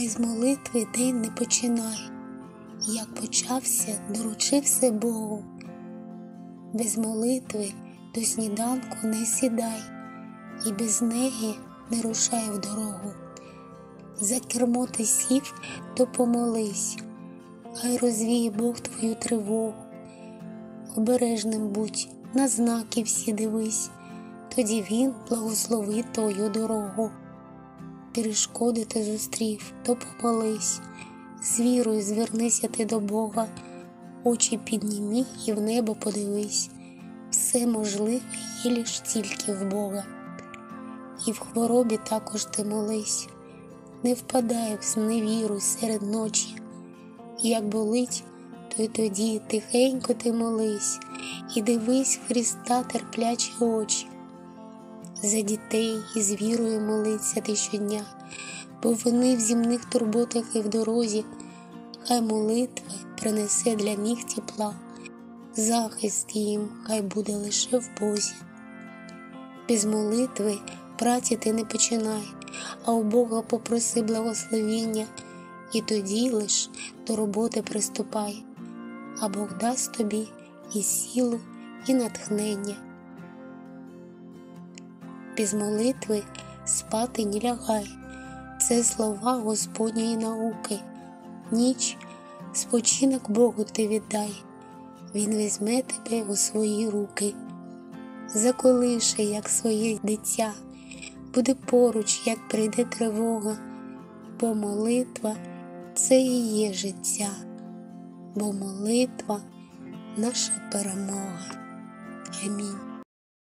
Без молитви день не починай, як почався, доручи все Богу. Без молитви до сніданку не сідай, і без неї не рушай в дорогу. За кермо ти сів, то помолись, хай розвіє Бог твою тривогу. Обережним будь, на знаки всі дивись, тоді Він благословить твою дорогу. Перешкоди ти зустрів, то помолись, з вірою звернися ти до Бога, очі піднімі і в небо подивись, все можливе є лиш тільки в Бога. І в хворобі також ти молись, не впадай в зневіру серед ночі, як болить, то й тоді тихенько ти молись, і дивись Христа терплячі очі. За дітей із вірою молиться ти щодня, бо вони в земних турботах і в дорозі, хай молитва принесе для них тепла, захист їм хай буде лише в Бозі. Без молитви праці ти не починай, а у Бога попроси благословіння, і тоді лиш до роботи приступай, а Бог дасть тобі і силу, і натхнення. Без молитви спати не лягай, це слова Господньої науки. Ніч спочинок Богу ти віддай, Він візьме тебе у свої руки, заколише, як своє дитя, буде поруч, як прийде тривога, бо молитва це і є життя, бо молитва наша перемога. Амінь.